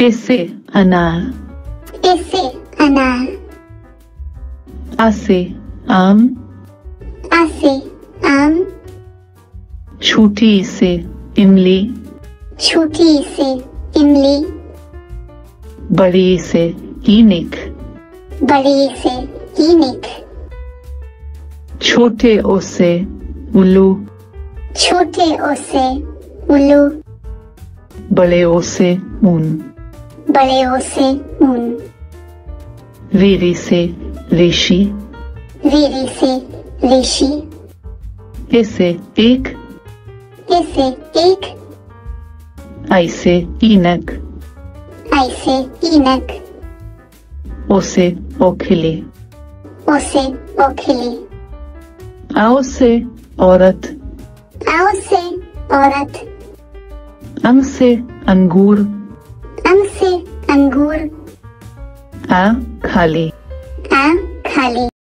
ऐसे अनार ऐसे अनार आसे आम आसे आम छूटी से इमली छोटी से इमली बड़ी से ईनिक बड़ी से ईनिक छोटे ओ से उल्लू छोटे ओ से उल्लू बड़े ओ से ऊन बड़े से ऊन। रीरी से ऋषि वीरी से ऋषि ऐसे एक। ऐसे एक। ऐसे ईनक। ऐसे ईनक। ओसे ओखिली। उसे ओखिली। आओ से औरत। आओ से औरत। अंग से अंगूर। अंगूर। आ खाली। आ खाली।